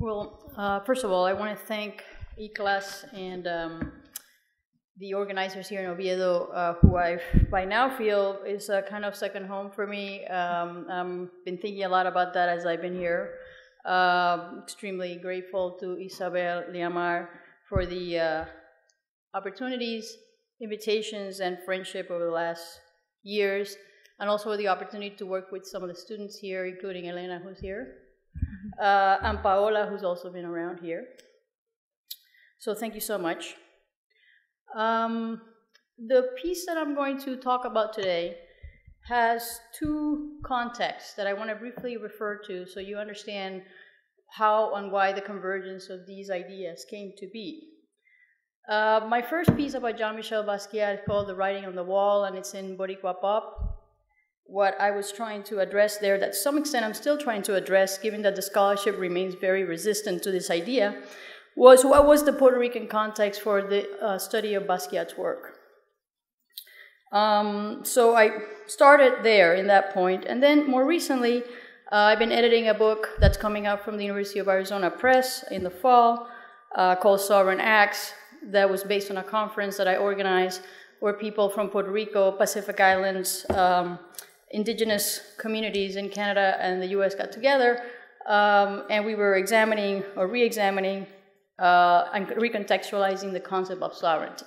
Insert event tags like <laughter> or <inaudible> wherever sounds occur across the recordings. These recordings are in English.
Well, uh, first of all, I want to thank EACLALS and um, the organizers here in Oviedo, uh, who I by now feel is a kind of second home for me. Um, I've been thinking a lot about that as I've been here. Uh, extremely grateful to Isabel Liamar for the uh, opportunities, invitations, and friendship over the last years, and also the opportunity to work with some of the students here, including Elena, who's here, uh, and Paola, who's also been around here. So thank you so much. Um, the piece that I'm going to talk about today has two contexts that I want to briefly refer to so you understand how and why the convergence of these ideas came to be. Uh, my first piece about Jean-Michel Basquiat is called The Writing on the Wall, and it's in Boricua Pop. What I was trying to address there, that to some extent I'm still trying to address, given that the scholarship remains very resistant to this idea, was what was the Puerto Rican context for the uh, study of Basquiat's work. Um, so I started there in that point, and then more recently, uh, I've been editing a book that's coming out from the University of Arizona Press in the fall uh, called Sovereign Acts, that was based on a conference that I organized where people from Puerto Rico, Pacific Islands, um, indigenous communities in Canada and the US got together, um, and we were examining or re examining uh, and recontextualizing the concept of sovereignty.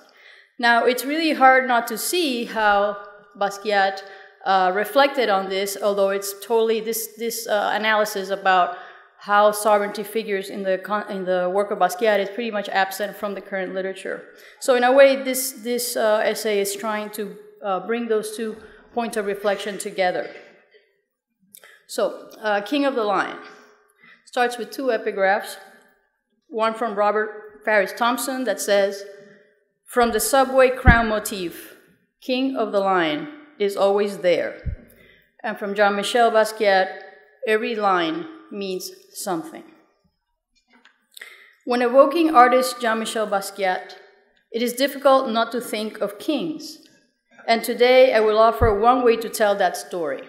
Now, it's really hard not to see how Basquiat uh, reflected on this, although it's totally this, this uh, analysis about how sovereignty figures in the, in the work of Basquiat is pretty much absent from the current literature. So, in a way, this, this uh, essay is trying to uh, bring those two points of reflection together. So, uh, King of the Line starts with two epigraphs one from Robert Farris Thompson that says, From the subway crown motif, King of the Line is always there. And from Jean Michel Basquiat, every line means something. When evoking artist Jean Michel Basquiat, it is difficult not to think of kings. And today I will offer one way to tell that story.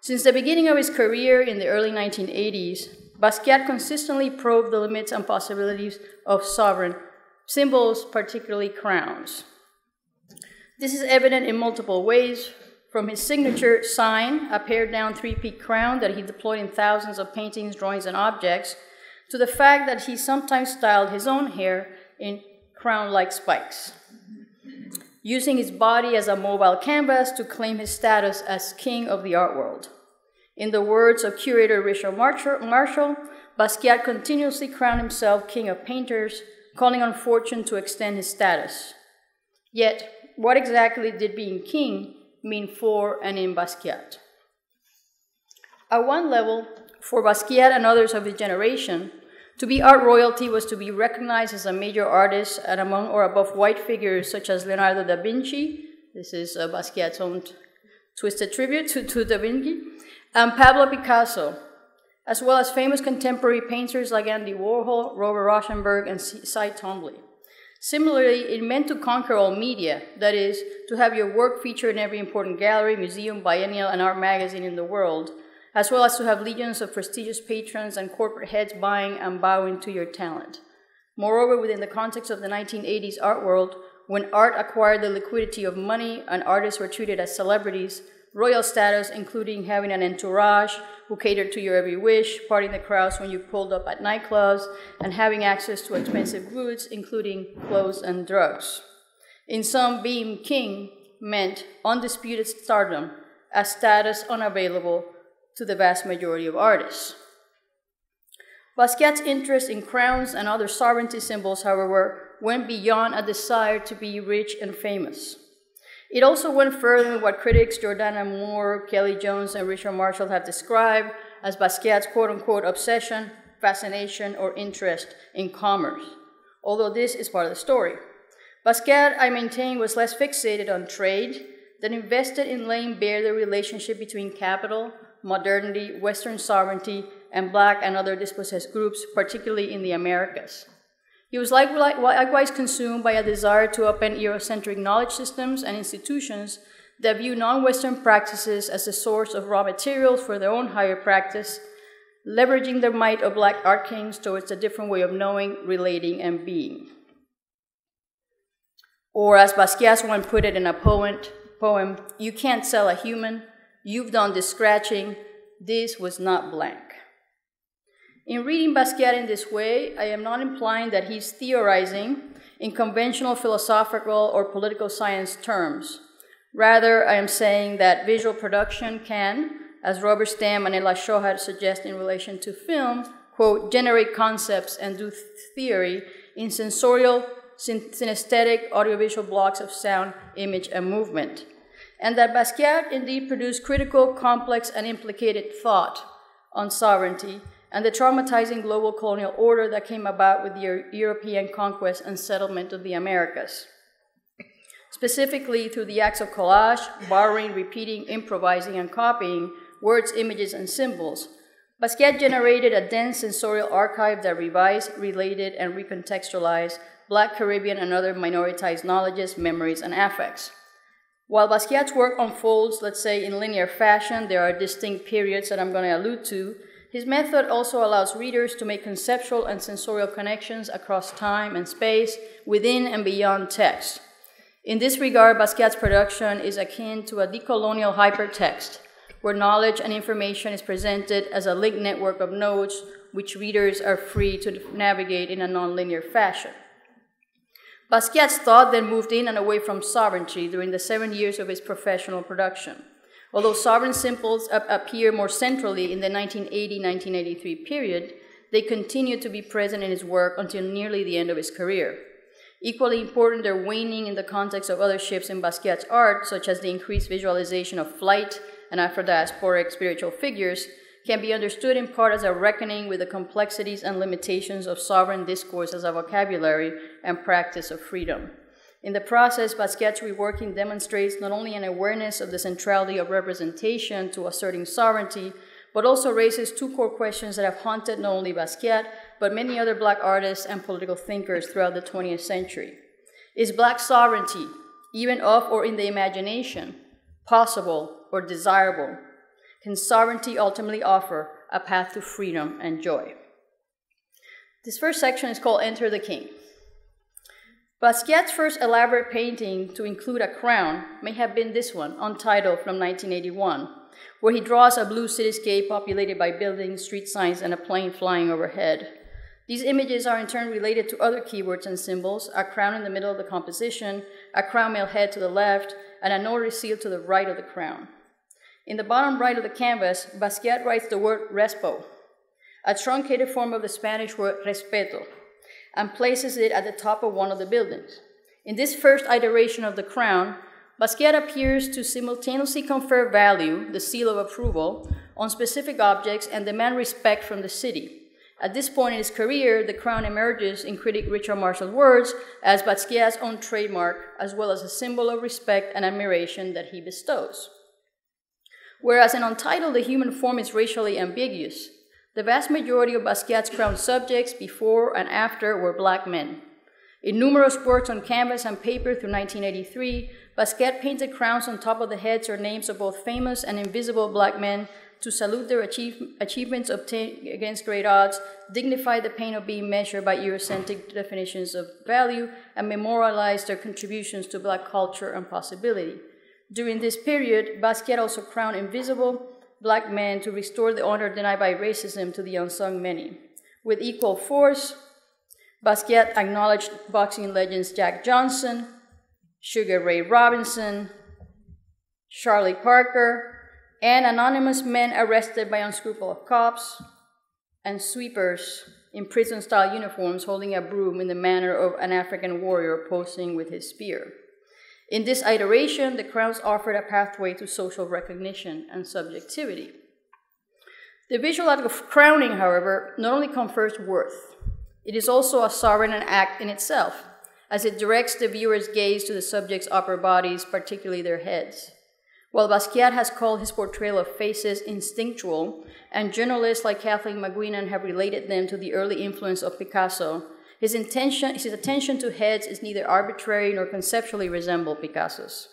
Since the beginning of his career in the early 1980s, Basquiat consistently probed the limits and possibilities of sovereign symbols, particularly crowns. This is evident in multiple ways, from his signature sign, a pared down three peak crown that he deployed in thousands of paintings, drawings, and objects, to the fact that he sometimes styled his own hair in crown like spikes, using his body as a mobile canvas to claim his status as king of the art world. In the words of curator Richard Marshall, Basquiat continuously crowned himself king of painters, calling on fortune to extend his status. Yet, what exactly did being king mean for and in Basquiat? At one level, for Basquiat and others of his generation, to be art royalty was to be recognized as a major artist and among or above white figures such as Leonardo da Vinci. This is uh, Basquiat's own twisted tribute to, to da Vinci and Pablo Picasso, as well as famous contemporary painters like Andy Warhol, Robert Rauschenberg, and Cy Twombly. Similarly, it meant to conquer all media, that is, to have your work featured in every important gallery, museum, biennial, and art magazine in the world, as well as to have legions of prestigious patrons and corporate heads buying and bowing to your talent. Moreover, within the context of the 1980s art world, when art acquired the liquidity of money and artists were treated as celebrities, royal status, including having an entourage who catered to your every wish, parting the crowds when you pulled up at nightclubs, and having access to expensive goods, including clothes and drugs. In some, being king meant undisputed stardom, a status unavailable to the vast majority of artists. Basquiat's interest in crowns and other sovereignty symbols, however, went beyond a desire to be rich and famous. It also went further than what critics Jordana Moore, Kelly Jones, and Richard Marshall have described as Basquiat's quote unquote obsession, fascination, or interest in commerce, although this is part of the story. Basquiat, I maintain, was less fixated on trade than invested in laying bare the relationship between capital, modernity, Western sovereignty, and black and other dispossessed groups, particularly in the Americas. He was likewise consumed by a desire to upend Eurocentric knowledge systems and institutions that view non Western practices as a source of raw materials for their own higher practice, leveraging the might of black art kings towards a different way of knowing, relating, and being. Or as Basquiat once put it in a poem, poem, you can't sell a human, you've done the scratching, this was not blank. In reading Basquiat in this way, I am not implying that he's theorizing in conventional philosophical or political science terms. Rather, I am saying that visual production can, as Robert Stam and Ella Shohat suggest in relation to film, quote, generate concepts and do theory in sensorial, synesthetic, audiovisual blocks of sound, image, and movement. And that Basquiat indeed produced critical, complex, and implicated thought on sovereignty and the traumatizing global colonial order that came about with the European conquest and settlement of the Americas. Specifically, through the acts of collage, borrowing, repeating, improvising, and copying words, images, and symbols, Basquiat generated a dense sensorial archive that revised, related, and recontextualized Black, Caribbean, and other minoritized knowledges, memories, and affects. While Basquiat's work unfolds, let's say, in linear fashion, there are distinct periods that I'm going to allude to, his method also allows readers to make conceptual and sensorial connections across time and space, within and beyond text. In this regard, Basquiat's production is akin to a decolonial hypertext, where knowledge and information is presented as a linked network of nodes which readers are free to navigate in a nonlinear fashion. Basquiat's thought then moved in and away from sovereignty during the seven years of his professional production. Although sovereign symbols appear more centrally in the 1980-1983 period, they continue to be present in his work until nearly the end of his career. Equally important, their waning in the context of other shifts in Basquiat's art, such as the increased visualization of flight and Afro-diasporic spiritual figures, can be understood in part as a reckoning with the complexities and limitations of sovereign discourse as a vocabulary and practice of freedom. In the process, Basquiat's reworking demonstrates not only an awareness of the centrality of representation to asserting sovereignty, but also raises two core questions that have haunted not only Basquiat, but many other black artists and political thinkers throughout the 20th century. Is black sovereignty, even of or in the imagination, possible or desirable? Can sovereignty ultimately offer a path to freedom and joy? This first section is called Enter the King. Basquiat's first elaborate painting to include a crown may have been this one, Untitled from 1981, where he draws a blue cityscape populated by buildings, street signs, and a plane flying overhead. These images are in turn related to other keywords and symbols, a crown in the middle of the composition, a crown male head to the left, and a notary seal to the right of the crown. In the bottom right of the canvas, Basquiat writes the word respo, a truncated form of the Spanish word respeto, and places it at the top of one of the buildings. In this first iteration of the crown, Basquiat appears to simultaneously confer value, the seal of approval, on specific objects and demand respect from the city. At this point in his career, the crown emerges, in critic Richard Marshall's words, as Basquiat's own trademark, as well as a symbol of respect and admiration that he bestows. Whereas in Untitled, the human form is racially ambiguous, the vast majority of Basquiat's crown subjects before and after were black men. In numerous works on canvas and paper through 1983, Basquiat painted crowns on top of the heads or names of both famous and invisible black men to salute their achieve achievements obtained against great odds, dignify the pain of being measured by Eurocentric definitions of value, and memorialize their contributions to black culture and possibility. During this period, Basquiat also crowned invisible black men to restore the honor denied by racism to the unsung many. With equal force, Basquiat acknowledged boxing legends Jack Johnson, Sugar Ray Robinson, Charlie Parker, and anonymous men arrested by unscrupulous cops, and sweepers in prison style uniforms holding a broom in the manner of an African warrior posing with his spear. In this iteration, the crowns offered a pathway to social recognition and subjectivity. The visual act of crowning, however, not only confers worth, it is also a sovereign act in itself, as it directs the viewer's gaze to the subject's upper bodies, particularly their heads. While Basquiat has called his portrayal of faces instinctual, and journalists like Cathleen McGuigan have related them to the early influence of Picasso, his, intention, his attention to heads is neither arbitrary nor conceptually resemble Picasso's.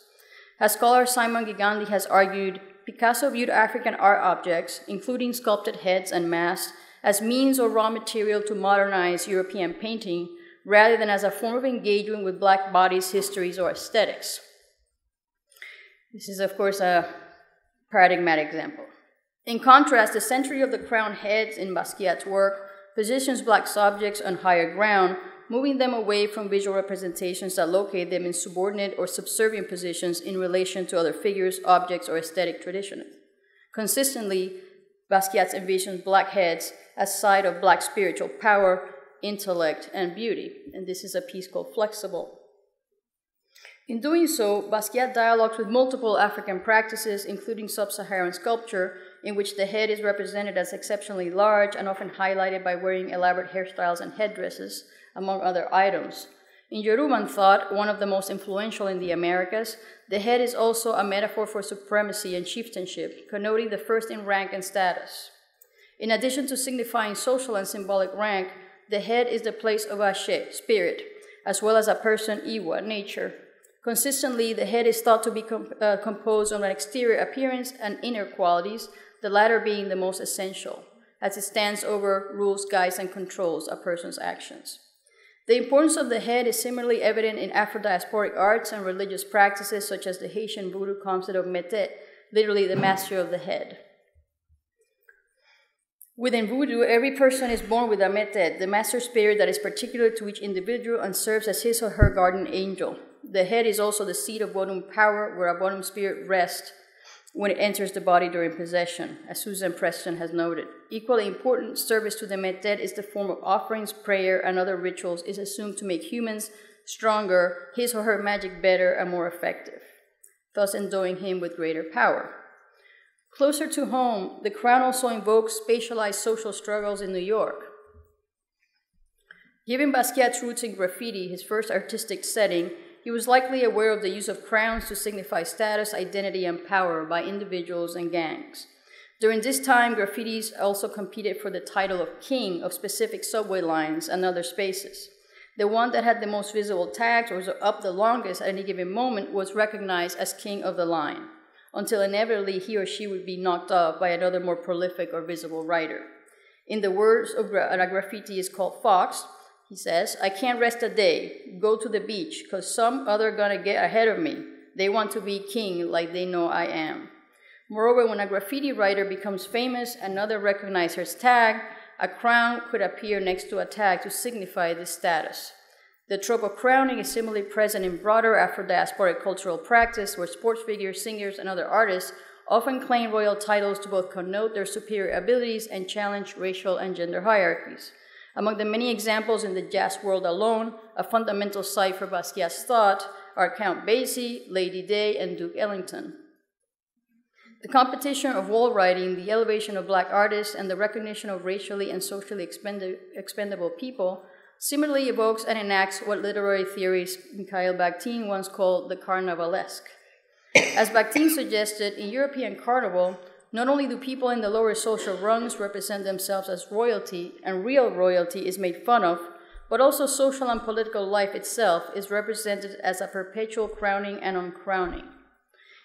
As scholar Simon Gikandi has argued, Picasso viewed African art objects, including sculpted heads and masks, as means or raw material to modernize European painting rather than as a form of engagement with Black bodies, histories, or aesthetics. This is, of course, a paradigmatic example. In contrast, the century of the crown heads in Basquiat's work positions Black subjects on higher ground, moving them away from visual representations that locate them in subordinate or subservient positions in relation to other figures, objects, or aesthetic traditions. Consistently, Basquiat envisions black heads as site of black spiritual power, intellect, and beauty. And this is a piece called Flexible. In doing so, Basquiat dialogues with multiple African practices, including sub Saharan sculpture, in which the head is represented as exceptionally large and often highlighted by wearing elaborate hairstyles and headdresses, among other items. In Yoruban thought, one of the most influential in the Americas, the head is also a metaphor for supremacy and chieftainship, connoting the first in rank and status. In addition to signifying social and symbolic rank, the head is the place of Ashe, spirit, as well as a person, Iwa, nature. Consistently, the head is thought to be uh, composed of an exterior appearance and inner qualities, the latter being the most essential, as it stands over, rules, guides, and controls a person's actions. The importance of the head is similarly evident in Afro-diasporic arts and religious practices such as the Haitian voodoo concept of Metet, literally the master of the head. Within voodoo, every person is born with a Metet, the master spirit that is particular to each individual and serves as his or her guardian angel. The head is also the seat of Bodum power, where a Bodum spirit rests when it enters the body during possession, as Susan Preston has noted. Equally important, service to the Metet is the form of offerings, prayer, and other rituals is assumed to make humans stronger, his or her magic better and more effective, thus endowing him with greater power. Closer to home, the crown also invokes spatialized social struggles in New York. Given Basquiat's roots in graffiti, his first artistic setting, he was likely aware of the use of crowns to signify status, identity, and power by individuals and gangs. During this time, graffitis also competed for the title of king of specific subway lines and other spaces. The one that had the most visible tags or was up the longest at any given moment was recognized as king of the line, until inevitably he or she would be knocked off by another more prolific or visible writer. In the words of a graffiti is called Fox, he says, I can't rest a day, go to the beach, because some other gonna get ahead of me. They want to be king like they know I am. Moreover, when a graffiti writer becomes famous, another recognizes tag, a crown could appear next to a tag to signify this status. The trope of crowning is similarly present in broader Afro-diasporic cultural practice, where sports figures, singers, and other artists often claim royal titles to both connote their superior abilities and challenge racial and gender hierarchies. Among the many examples in the jazz world alone, a fundamental site for Basquiat's thought are Count Basie, Lady Day, and Duke Ellington. The competition of wall writing, the elevation of black artists, and the recognition of racially and socially expendable people similarly evokes and enacts what literary theorist Mikhail Bakhtin once called the carnivalesque. As Bakhtin suggested, in European carnival, not only do people in the lower social rungs represent themselves as royalty, and real royalty is made fun of, but also social and political life itself is represented as a perpetual crowning and uncrowning.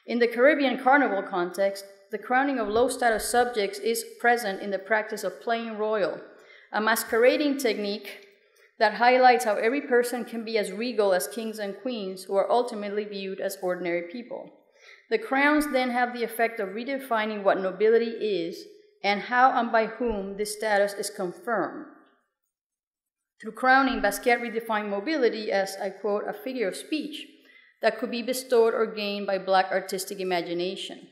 In the Caribbean carnival context, the crowning of low status subjects is present in the practice of playing royal, a masquerading technique that highlights how every person can be as regal as kings and queens who are ultimately viewed as ordinary people. The crowns then have the effect of redefining what nobility is and how and by whom this status is confirmed. Through crowning, Basquiat redefined mobility as, I quote, a figure of speech that could be bestowed or gained by Black artistic imagination.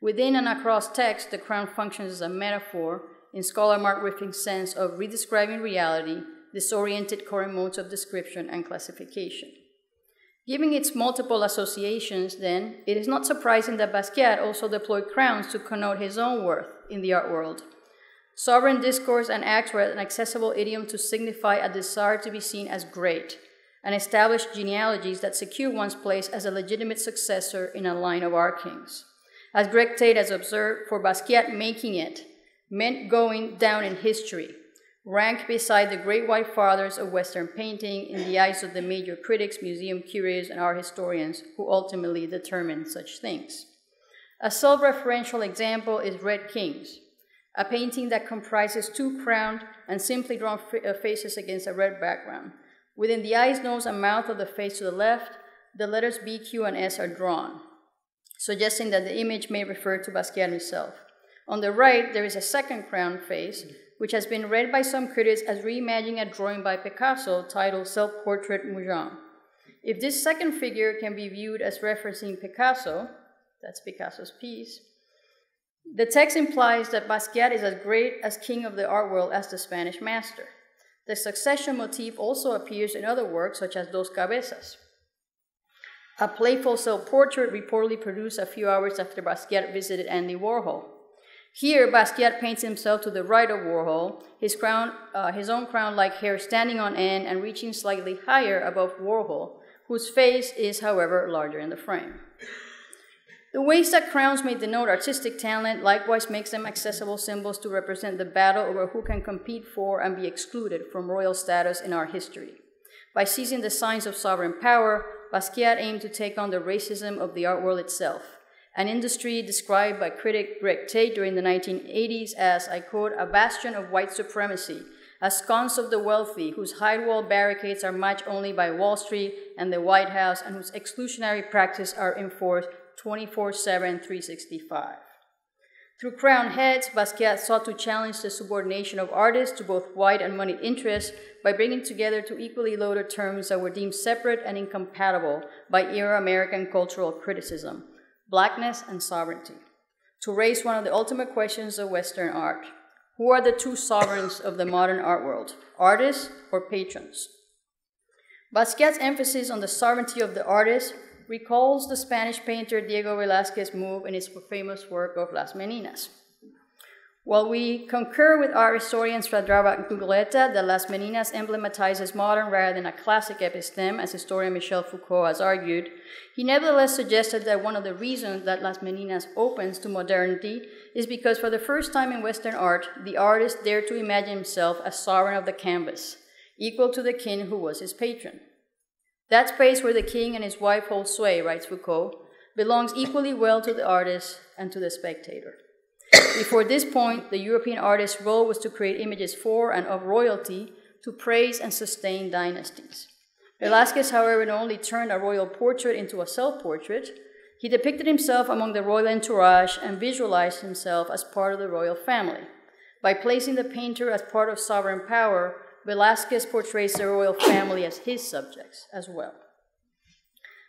Within and across text, the crown functions as a metaphor, in scholar Mark Rifkin's sense of redescribing reality, disoriented current modes of description and classification. Given its multiple associations, then, it is not surprising that Basquiat also deployed crowns to connote his own worth in the art world. Sovereign discourse and acts were an accessible idiom to signify a desire to be seen as great, and establish genealogies that secure one's place as a legitimate successor in a line of art kings. As Greg Tate has observed, for Basquiat, making it meant going down in history, ranked beside the great white fathers of Western painting in the eyes of the major critics, museum curators, and art historians who ultimately determine such things. A self referential example is Red Kings, a painting that comprises two crowned and simply drawn uh, faces against a red background. Within the eyes, nose, and mouth of the face to the left, the letters B, Q, and S are drawn, suggesting that the image may refer to Basquiat himself. On the right, there is a second crowned face, which has been read by some critics as reimagining a drawing by Picasso titled Self Portrait Mougins. If this second figure can be viewed as referencing Picasso, that's Picasso's piece, the text implies that Basquiat is as great as king of the art world as the Spanish master. The succession motif also appears in other works, such as Dos Cabezas, a playful self portrait reportedly produced a few hours after Basquiat visited Andy Warhol. Here, Basquiat paints himself to the right of Warhol, his, crown, uh, his own crown like hair standing on end and reaching slightly higher above Warhol, whose face is, however, larger in the frame. The ways that crowns may denote artistic talent likewise makes them accessible symbols to represent the battle over who can compete for and be excluded from royal status in our history. By seizing the signs of sovereign power, Basquiat aimed to take on the racism of the art world itself, an industry described by critic Greg Tate during the 1980s as, I quote, a bastion of white supremacy a sconce of the wealthy, whose high wall barricades are matched only by Wall Street and the White House, and whose exclusionary practices are enforced 24 7, 365. Through Crown Heads, Basquiat sought to challenge the subordination of artists to both white and moneyed interests by bringing together two equally loaded terms that were deemed separate and incompatible by era American cultural criticism blackness and sovereignty, to raise one of the ultimate questions of Western art who are the two sovereigns of the modern art world, artists or patrons? Basquiat's emphasis on the sovereignty of the artist recalls the Spanish painter Diego Velázquez move in his famous work of Las Meninas. While we concur with art historian Stradrava and Gugleta that Las Meninas emblematizes modern rather than a classic episteme, as historian Michel Foucault has argued, he nevertheless suggested that one of the reasons that Las Meninas opens to modernity is because for the first time in Western art, the artist dared to imagine himself as sovereign of the canvas, equal to the king who was his patron. That space where the king and his wife hold sway, writes Foucault, belongs equally well to the artist and to the spectator. Before this point, the European artist's role was to create images for and of royalty to praise and sustain dynasties. Velázquez, however, not only turned a royal portrait into a self portrait, he depicted himself among the royal entourage and visualized himself as part of the royal family. By placing the painter as part of sovereign power, Velázquez portrays the royal family as his subjects as well.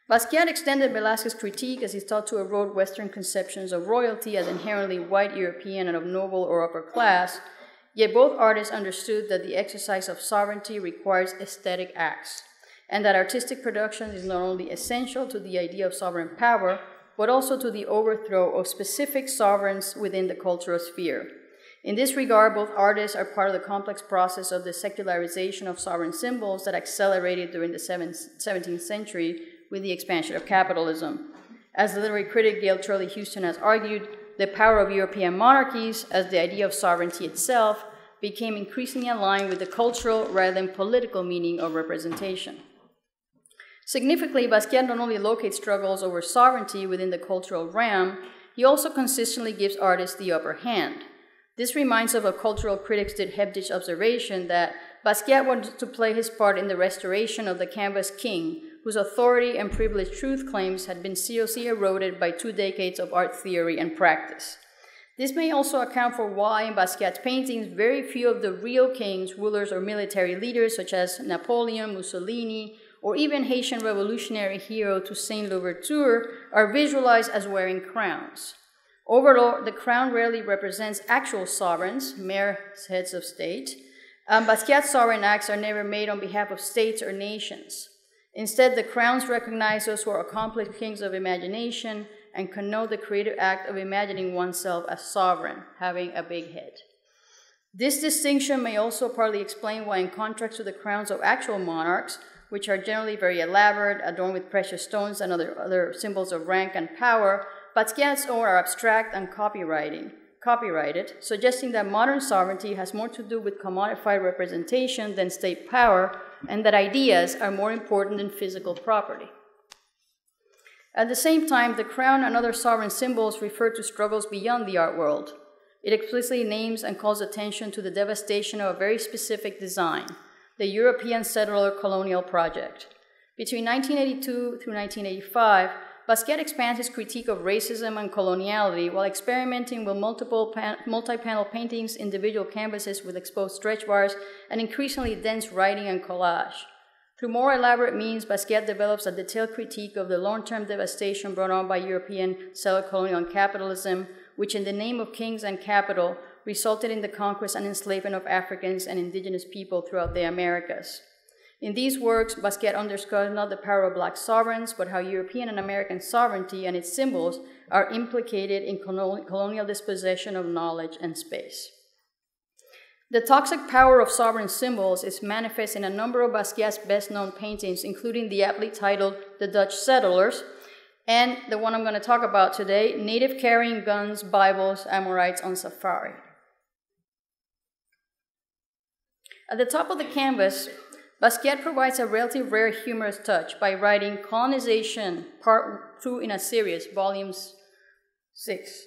Basquiat extended Velázquez's critique as he sought to erode Western conceptions of royalty as inherently white European and of noble or upper class, yet both artists understood that the exercise of sovereignty requires aesthetic acts, and that artistic production is not only essential to the idea of sovereign power, but also to the overthrow of specific sovereigns within the cultural sphere. In this regard, both artists are part of the complex process of the secularization of sovereign symbols that accelerated during the 17th century with the expansion of capitalism. As the literary critic Gail Turley Houston has argued, the power of European monarchies, as the idea of sovereignty itself, became increasingly aligned with the cultural rather than political meaning of representation. Significantly, Basquiat not only locates struggles over sovereignty within the cultural realm, he also consistently gives artists the upper hand. This reminds of a cultural critics Dick Hebdige's observation that Basquiat wanted to play his part in the restoration of the canvas king, whose authority and privileged truth claims had been seriously eroded by two decades of art theory and practice. This may also account for why in Basquiat's paintings very few of the real kings, rulers, or military leaders, such as Napoleon, Mussolini, or even Haitian revolutionary hero Toussaint Louverture, are visualized as wearing crowns. Overall, the crown rarely represents actual sovereigns, mere heads of state. Um, Basquiat's sovereign acts are never made on behalf of states or nations. Instead, the crowns recognize those who are accomplished kings of imagination and connote the creative act of imagining oneself as sovereign, having a big head. This distinction may also partly explain why, in contrast to the crowns of actual monarchs, which are generally very elaborate, adorned with precious stones and other, other symbols of rank and power, Basquiat's own are abstract and copywriting, copyrighted, suggesting that modern sovereignty has more to do with commodified representation than state power, and that ideas are more important than physical property. At the same time, the crown and other sovereign symbols refer to struggles beyond the art world. It explicitly names and calls attention to the devastation of a very specific design, the European settler colonial project. Between 1982 through 1985, Basquiat expands his critique of racism and coloniality while experimenting with multiple pan- multi-panel paintings, individual canvases with exposed stretch bars, and increasingly dense writing and collage. Through more elaborate means, Basquiat develops a detailed critique of the long-term devastation brought on by European settler colonial capitalism, which in the name of kings and capital resulted in the conquest and enslavement of Africans and indigenous people throughout the Americas. In these works, Basquiat underscores not the power of black sovereigns, but how European and American sovereignty and its symbols are implicated in colonial dispossession of knowledge and space. The toxic power of sovereign symbols is manifest in a number of Basquiat's best known paintings, including the aptly titled The Dutch Settlers, and the one I'm going to talk about today Native Carrying Guns, Bibles, Amorites on Safari. At the top of the canvas, Basquiat provides a relatively rare humorous touch by writing Colonization, Part 2 in a series, Volumes 6,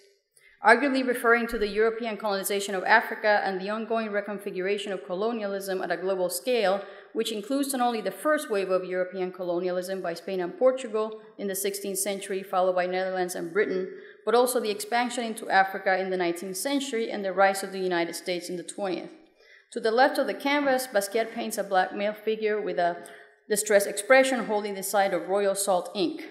arguably referring to the European colonization of Africa and the ongoing reconfiguration of colonialism at a global scale, which includes not only the first wave of European colonialism by Spain and Portugal in the 16th century, followed by Netherlands and Britain, but also the expansion into Africa in the 19th century and the rise of the United States in the 20th. To the left of the canvas, Basquiat paints a black male figure with a distressed expression holding the side of royal salt ink.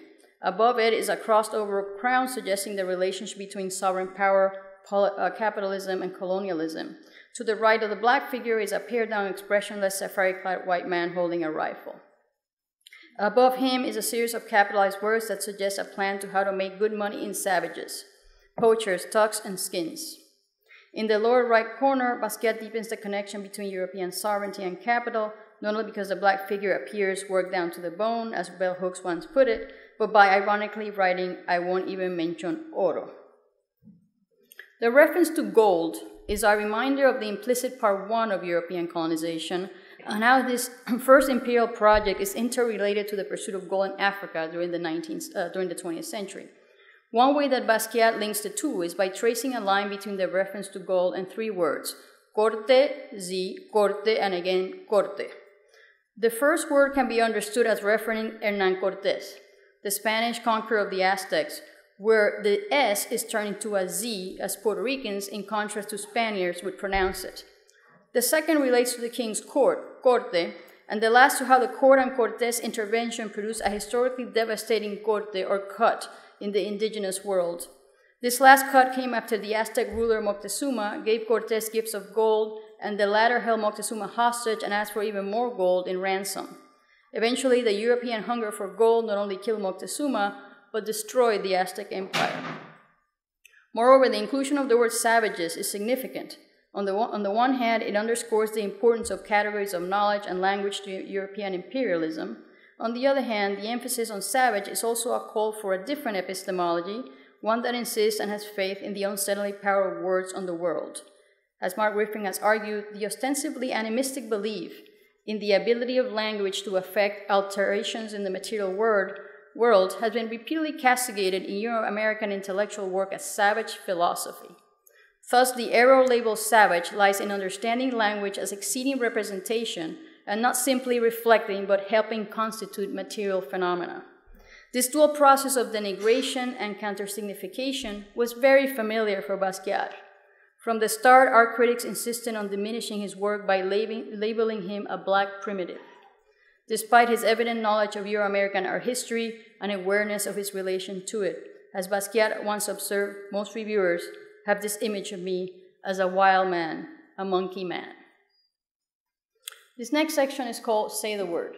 Above it is a crossed over crown suggesting the relationship between sovereign power, uh, capitalism, and colonialism. To the right of the black figure is a pared down expressionless safari clad white man holding a rifle. Above him is a series of capitalized words that suggest a plan to how to make good money in savages, poachers, tucks, and skins. In the lower right corner, Basquiat deepens the connection between European sovereignty and capital, not only because the black figure appears worked down to the bone, as Bell Hooks once put it, but by ironically writing, I won't even mention oro. The reference to gold is a reminder of the implicit part one of European colonization and how this <clears throat> first imperial project is interrelated to the pursuit of gold in Africa during the, 19th, uh, during the 20th century. One way that Basquiat links the two is by tracing a line between the reference to gold and three words, corte, z, corte, and again, corte. The first word can be understood as referencing Hernan Cortes, the Spanish conqueror of the Aztecs, where the S is turned into a Z as Puerto Ricans, in contrast to Spaniards, would pronounce it. The second relates to the king's court, corte, and the last to how the court and Cortes intervention produced a historically devastating corte or cut in the indigenous world. This last cut came after the Aztec ruler Moctezuma gave Cortes gifts of gold, and the latter held Moctezuma hostage and asked for even more gold in ransom. Eventually, the European hunger for gold not only killed Moctezuma, but destroyed the Aztec Empire. Moreover, the inclusion of the word savages is significant. On the, one, on the one hand, it underscores the importance of categories of knowledge and language to European imperialism. On the other hand, the emphasis on savage is also a call for a different epistemology, one that insists and has faith in the unsettling power of words on the world. As Mark Rifkin has argued, the ostensibly animistic belief in the ability of language to affect alterations in the material word, world has been repeatedly castigated in Euro American intellectual work as savage philosophy. Thus, the error labeled savage lies in understanding language as exceeding representation and not simply reflecting but helping constitute material phenomena. This dual process of denigration and countersignification was very familiar for Basquiat. From the start, art critics insisted on diminishing his work by labeling him a black primitive. Despite his evident knowledge of Euro American art history and awareness of his relation to it, as Basquiat once observed, most reviewers have this image of me as a wild man, a monkey man. This next section is called Say the Word.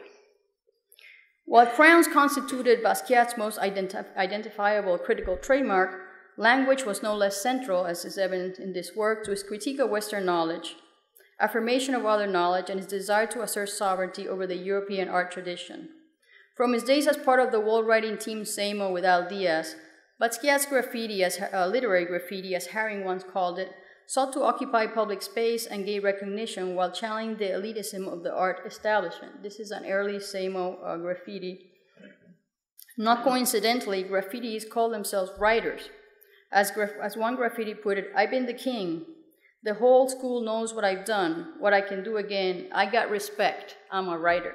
While crowns constituted Basquiat's most identi- identifiable critical trademark, language was no less central, as is evident in this work, to his critique of Western knowledge, affirmation of other knowledge, and his desire to assert sovereignty over the European art tradition. From his days as part of the wall writing team Samo with Al Diaz, Basquiat's graffiti, as uh, literary graffiti, as Haring once called it, sought to occupy public space and gain recognition while challenging the elitism of the art establishment. This is an early Samo uh, graffiti. Not coincidentally, graffitis call themselves writers. As, as one graffiti put it, I've been the king. The whole school knows what I've done, what I can do again. I got respect. I'm a writer.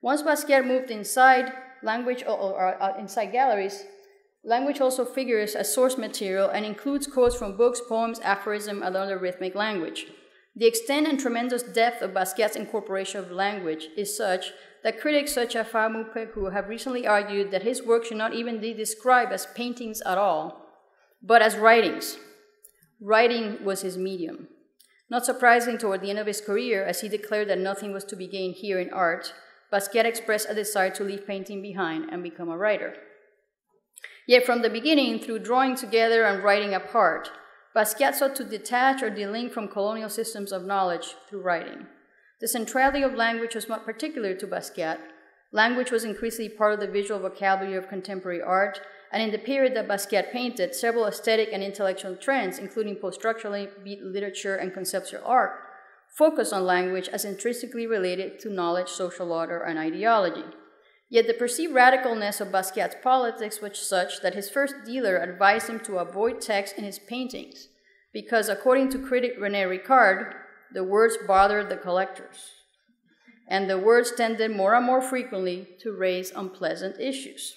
Once Basquiat moved inside language or, or, or uh, inside galleries, language also figures as source material and includes quotes from books, poems, aphorism, and other rhythmic language. The extent and tremendous depth of Basquiat's incorporation of language is such that critics such as Famu Peku have recently argued that his work should not even be described as paintings at all, but as writings. Writing was his medium. Not surprising toward the end of his career, as he declared that nothing was to be gained here in art, Basquiat expressed a desire to leave painting behind and become a writer. Yet from the beginning, through drawing together and writing apart, Basquiat sought to detach or delink from colonial systems of knowledge through writing. The centrality of language was not particular to Basquiat. Language was increasingly part of the visual vocabulary of contemporary art, and in the period that Basquiat painted, several aesthetic and intellectual trends, including post-structural literature and conceptual art, focused on language as intrinsically related to knowledge, social order, and ideology. Yet the perceived radicalness of Basquiat's politics was such that his first dealer advised him to avoid text in his paintings, because according to critic Rene Ricard, the words bothered the collectors, and the words tended more and more frequently to raise unpleasant issues.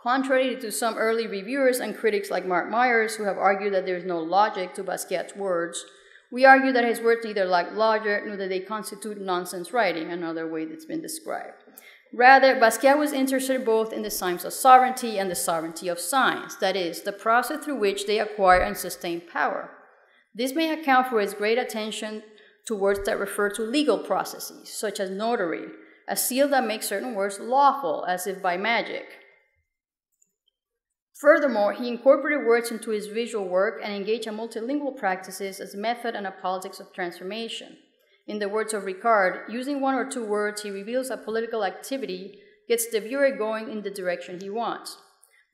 Contrary to some early reviewers and critics like Mark Myers, who have argued that there is no logic to Basquiat's words, we argue that his words neither lack logic nor that they constitute nonsense writing, another way that's been described. Rather, Basquiat was interested both in the science of sovereignty and the sovereignty of science, that is, the process through which they acquire and sustain power. This may account for his great attention to words that refer to legal processes, such as notary, a seal that makes certain words lawful, as if by magic. Furthermore, he incorporated words into his visual work and engaged in multilingual practices as a method and a politics of transformation. In the words of Ricard, using one or two words, he reveals a political activity, gets the viewer going in the direction he wants.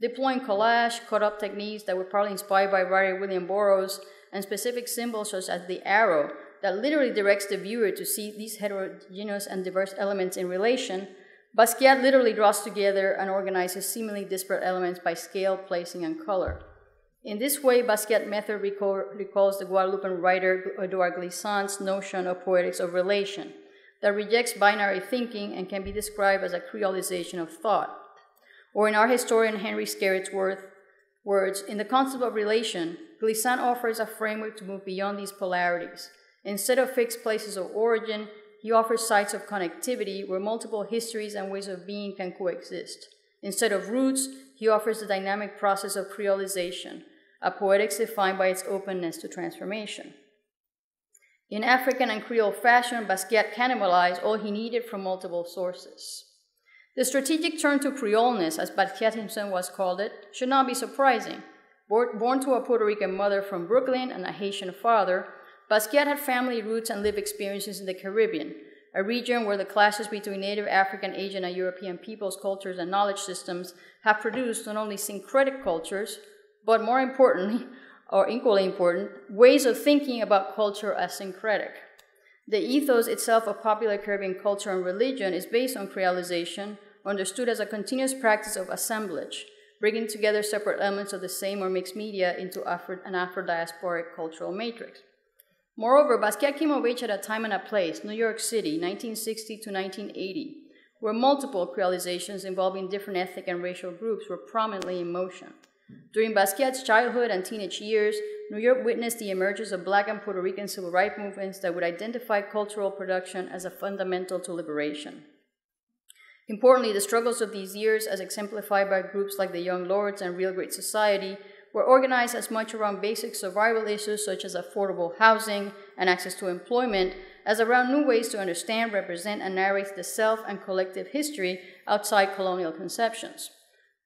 Deploying collage, cut up techniques that were partly inspired by writer William Burroughs, and specific symbols such as the arrow that literally directs the viewer to see these heterogeneous and diverse elements in relation, Basquiat literally draws together and organizes seemingly disparate elements by scale, placing, and color. In this way, Basquiat method recalls the Guadeloupean writer Edouard Glissant's notion of poetics of relation that rejects binary thinking and can be described as a creolization of thought. Or in our historian Henry Skerritt's words, in the concept of relation, Glissant offers a framework to move beyond these polarities. Instead of fixed places of origin, he offers sites of connectivity where multiple histories and ways of being can coexist. Instead of roots, he offers the dynamic process of creolization, a poetics defined by its openness to transformation. In African and Creole fashion, Basquiat cannibalized all he needed from multiple sources. The strategic turn to Creoleness, as Basquiat himself was called it, should not be surprising. Born to a Puerto Rican mother from Brooklyn and a Haitian father, Basquiat had family roots and lived experiences in the Caribbean, a region where the clashes between native African, Asian, and European peoples, cultures, and knowledge systems have produced not only syncretic cultures, but more importantly, or equally important, ways of thinking about culture as syncretic. The ethos itself of popular Caribbean culture and religion is based on creolization, understood as a continuous practice of assemblage, bringing together separate elements of the same or mixed media into an Afro-diasporic cultural matrix. Moreover, Basquiat came of age at a time and a place, New York City, 1960 to 1980, where multiple creolizations involving different ethnic and racial groups were prominently in motion. During Basquiat's childhood and teenage years, New York witnessed the emergence of black and Puerto Rican civil rights movements that would identify cultural production as a fundamental to liberation. Importantly, the struggles of these years, as exemplified by groups like the Young Lords and Real Great Society, were organized as much around basic survival issues such as affordable housing and access to employment as around new ways to understand, represent, and narrate the self and collective history outside colonial conceptions.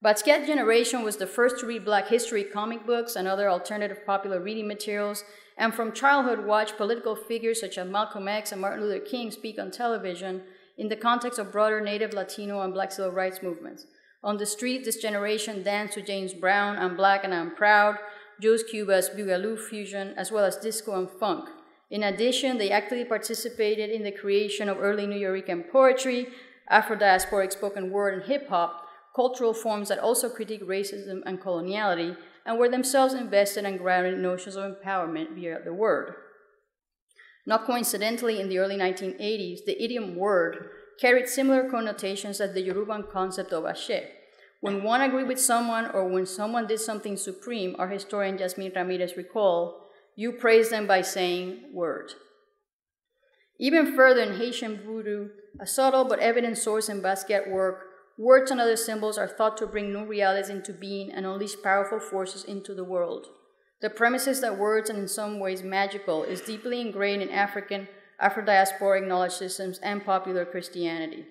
Basquiat's generation was the first to read Black history comic books and other alternative popular reading materials, and from childhood watched political figures such as Malcolm X and Martin Luther King speak on television in the context of broader Native, Latino, and Black civil rights movements. On the street, this generation danced to James Brown, I'm Black and I'm Proud, Joe Cuba's Boogaloo fusion, as well as disco and funk. In addition, they actively participated in the creation of early Nuyorican poetry, Afro diasporic spoken word and hip hop, cultural forms that also critique racism and coloniality, and were themselves invested and grounded in notions of empowerment via the word. Not coincidentally, in the early 1980s, the idiom word carried similar connotations as the Yoruban concept of ashe. When one agreed with someone or when someone did something supreme, our historian Jasmine Ramirez recalled, you praise them by saying word. Even further in Haitian voodoo, a subtle but evident source in Basquiat work, words and other symbols are thought to bring new realities into being and unleash powerful forces into the world. The premises that words and in some ways magical is deeply ingrained in African, Afro-diasporic knowledge systems and popular Christianity.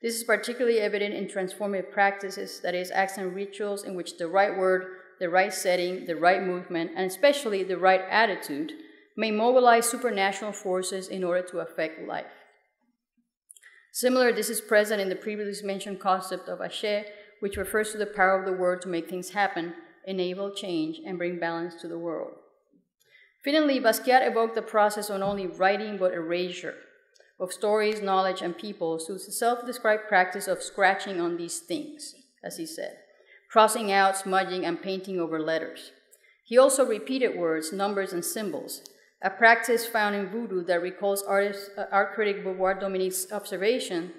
This is particularly evident in transformative practices, that is, acts and rituals in which the right word, the right setting, the right movement, and especially the right attitude may mobilize supernatural forces in order to affect life. Similar, this is present in the previously mentioned concept of ashe, which refers to the power of the word to make things happen, enable change, and bring balance to the world. Finally, Basquiat evoked the process of not only writing but erasure of stories, knowledge, and people through the self described practice of scratching on these things, as he said, crossing out, smudging, and painting over letters. He also repeated words, numbers, and symbols, a practice found in voodoo that recalls artist, uh, art critic Beauvoir Dominique's observation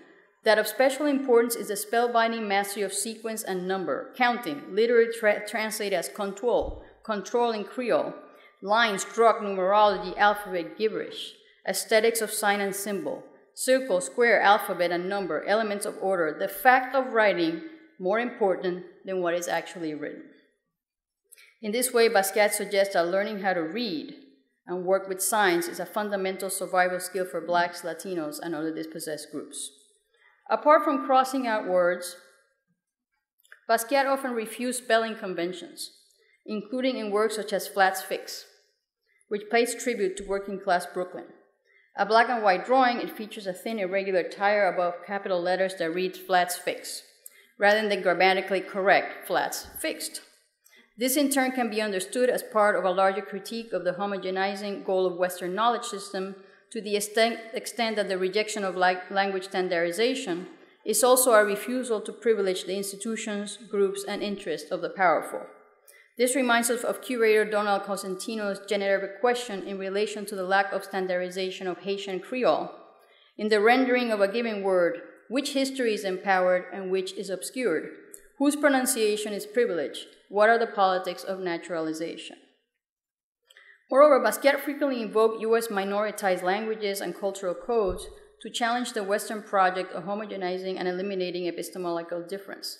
that of special importance is the spellbinding mastery of sequence and number, counting, literally tra- translated as control, control in Creole, lines, struck, numerology, alphabet, gibberish, aesthetics of sign and symbol, circle, square, alphabet, and number, elements of order, the fact of writing more important than what is actually written. In this way, Basquiat suggests that learning how to read and work with signs is a fundamental survival skill for Blacks, Latinos, and other dispossessed groups. Apart from crossing out words, Basquiat often refused spelling conventions, including in works such as Flats Fix, which pays tribute to working class Brooklyn. A black and white drawing, it features a thin, irregular tire above capital letters that reads Flats Fix, rather than the grammatically correct Flats Fixed. This in turn can be understood as part of a larger critique of the homogenizing goal of Western knowledge system to the extent, that the rejection of language standardization is also a refusal to privilege the institutions, groups, and interests of the powerful. This reminds us of curator Donald Cosentino's generic question in relation to the lack of standardization of Haitian Creole. In the rendering of a given word, which history is empowered and which is obscured? Whose pronunciation is privileged? What are the politics of naturalization? Moreover, Basquiat frequently invoked US minoritized languages and cultural codes to challenge the Western project of homogenizing and eliminating epistemological difference.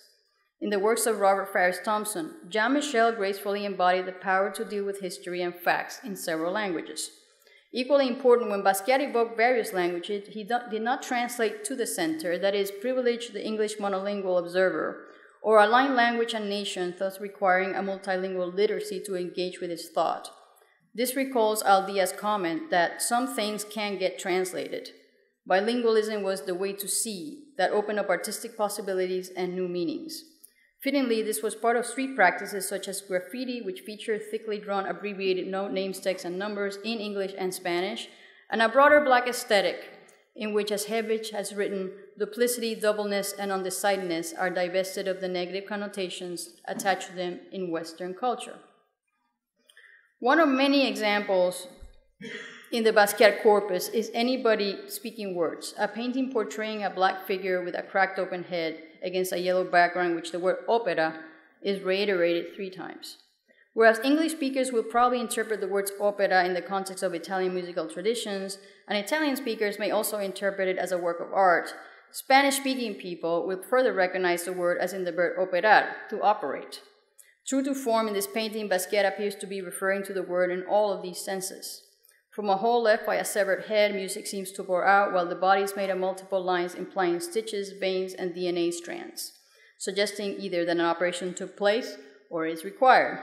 In the works of Robert Farris Thompson, Jean Michel gracefully embodied the power to deal with history and facts in several languages. Equally important, when Basquiat evoked various languages, he did not translate to the center, that is, privilege the English monolingual observer, or align language and nation, thus requiring a multilingual literacy to engage with his thought. This recalls Al Diaz's comment that some things can get translated. Bilingualism was the way to see that opened up artistic possibilities and new meanings. Fittingly, this was part of street practices such as graffiti, which featured thickly drawn abbreviated note names, text, and numbers in English and Spanish, and a broader black aesthetic, in which, as Hebdige has written, duplicity, doubleness, and undecidedness are divested of the negative connotations attached to them in Western culture. One of many examples in the Basquiat corpus is Anybody Speaking Words, a painting portraying a black figure with a cracked open head against a yellow background which the word opera is reiterated three times. Whereas English speakers will probably interpret the words opera in the context of Italian musical traditions, and Italian speakers may also interpret it as a work of art, Spanish speaking people will further recognize the word as in the verb operar, to operate. True to form, in this painting, Basquiat appears to be referring to the word in all of these senses. From a hole left by a severed head, music seems to pour out, while the body is made of multiple lines implying stitches, veins, and DNA strands, suggesting either that an operation took place or is required.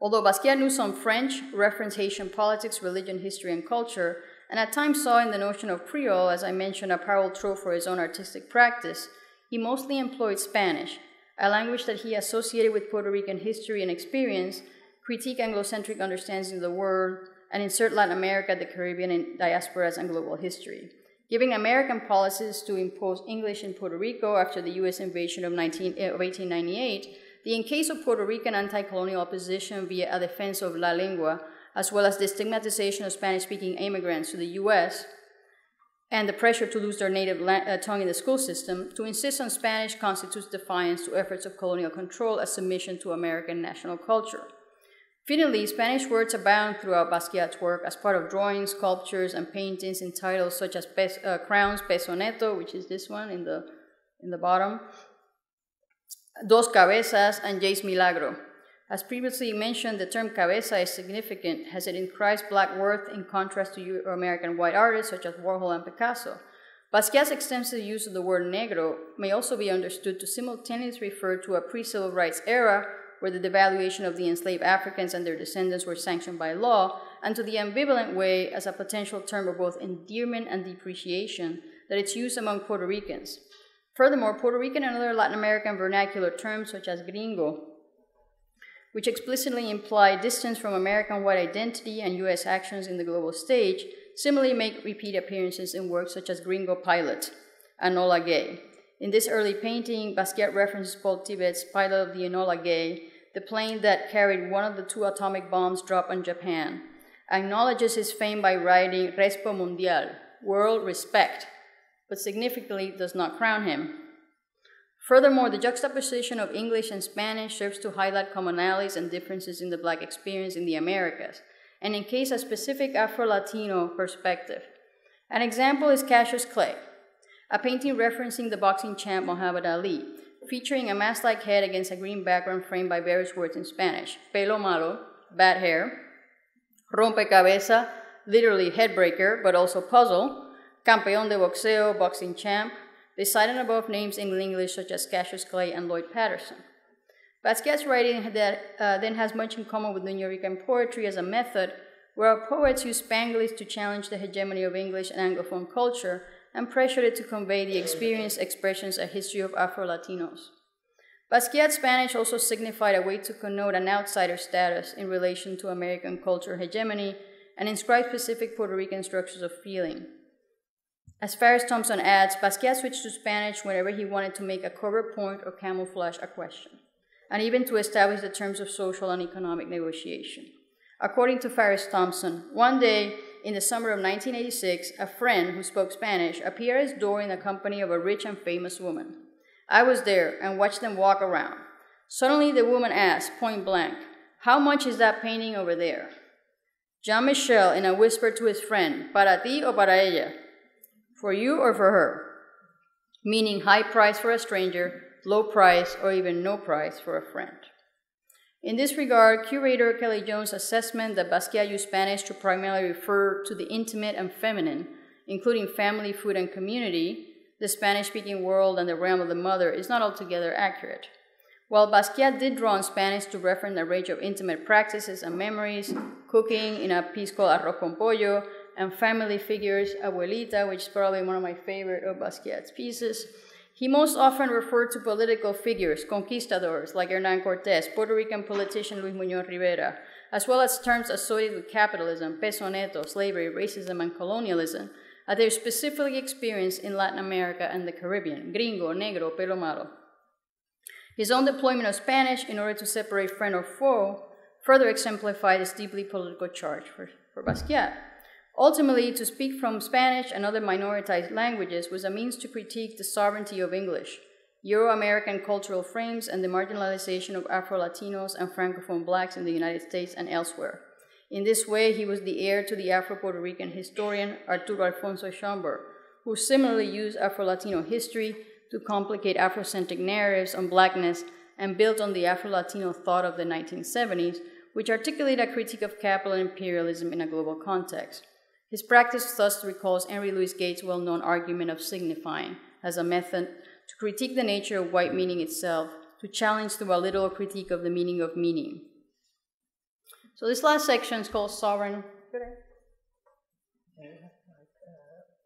Although Basquiat knew some French, referenced Haitian politics, religion, history, and culture, and at times saw in the notion of Creole, as I mentioned, a parallel trope for his own artistic practice, he mostly employed Spanish, a language that he associated with Puerto Rican history and experience, critique Anglocentric understandings of the world, and insert Latin America, the Caribbean, and diasporas and global history. Giving American policies to impose English in Puerto Rico after the U.S. invasion of, 19, eh, of 1898, the in case of Puerto Rican anti colonial opposition via a defense of la lengua, as well as the stigmatization of Spanish speaking immigrants to the U.S., and the pressure to lose their native uh, tongue in the school system, to insist on Spanish constitutes defiance to efforts of colonial control as submission to American national culture. Finally, Spanish words abound throughout Basquiat's work as part of drawings, sculptures, and paintings in titles such as Pes, uh, Crowns Peso Neto, which is this one in the, in the bottom, Dos Cabezas, and Jay's Milagro. As previously mentioned, the term cabeza is significant as it inscribes black worth in contrast to Euro-American white artists such as Warhol and Picasso. Basquiat's extensive use of the word negro may also be understood to simultaneously refer to a pre-civil rights era where the devaluation of the enslaved Africans and their descendants were sanctioned by law, and to the ambivalent way as a potential term of both endearment and depreciation that it's used among Puerto Ricans. Furthermore, Puerto Rican and other Latin American vernacular terms such as gringo which explicitly imply distance from American white identity and US actions in the global stage, similarly make repeat appearances in works such as Gringo Pilot and Enola Gay. In this early painting, Basquiat references Paul Tibbets' pilot of the Enola Gay, the plane that carried one of the two atomic bombs dropped on Japan, acknowledges his fame by writing Respeto Mundial, world respect, but significantly does not crown him. Furthermore, the juxtaposition of English and Spanish serves to highlight commonalities and differences in the Black experience in the Americas, and encase a specific Afro Latino perspective. An example is Cassius Clay, a painting referencing the boxing champ Muhammad Ali, featuring a mask like head against a green background framed by various words in Spanish pelo malo, bad hair, rompecabeza, literally headbreaker, but also puzzle, campeón de boxeo, boxing champ, they cite and above names in English such as Cassius Clay and Floyd Patterson. Basquiat's writing that, uh, then has much in common with Nuyorican poetry as a method where our poets use Spanglish to challenge the hegemony of English and Anglophone culture and pressured it to convey the experience, expressions, and history of Afro-Latinos. Basquiat's Spanish also signified a way to connote an outsider status in relation to American culture hegemony and inscribe specific Puerto Rican structures of feeling. As Farris Thompson adds, Basquiat switched to Spanish whenever he wanted to make a covert point or camouflage a question, and even to establish the terms of social and economic negotiation. According to Farris Thompson, one day in the summer of 1986, a friend who spoke Spanish appeared at his door in the company of a rich and famous woman. I was there and watched them walk around. Suddenly, the woman asked, point blank, How much is that painting over there? Jean Michel, in a whisper to his friend, Para ti o para ella? For you or for her? Meaning high price for a stranger, low price, or even no price for a friend. In this regard, curator Kelly Jones' assessment that Basquiat used Spanish to primarily refer to the intimate and feminine, including family, food, and community, the Spanish speaking world, and the realm of the mother, is not altogether accurate. While Basquiat did draw on Spanish to reference a range of intimate practices and memories, cooking in a piece called Arroz con Pollo, and family figures, Abuelita, which is probably one of my favorite of Basquiat's pieces. He most often referred to political figures, conquistadors like Hernan Cortes, Puerto Rican politician Luis Muñoz Rivera, as well as terms associated with capitalism, peso neto, slavery, racism, and colonialism, that they specifically experienced in Latin America and the Caribbean, gringo, negro, pelo malo. His own deployment of Spanish in order to separate friend or foe further exemplified this deeply political charge for, for Basquiat. Ultimately, to speak from Spanish and other minoritized languages was a means to critique the sovereignty of English, Euro American cultural frames, and the marginalization of Afro Latinos and Francophone blacks in the United States and elsewhere. In this way, he was the heir to the Afro Puerto Rican historian Arturo Alfonso Schomburg, who similarly used Afro Latino history to complicate Afrocentric narratives on blackness and built on the Afro Latino thought of the 1970s, which articulate a critique of capital and imperialism in a global context. His practice thus recalls Henry Louis Gates' well known argument of signifying as a method to critique the nature of white meaning itself, to challenge through a literal critique of the meaning of meaning. So this last section is called Sovereign.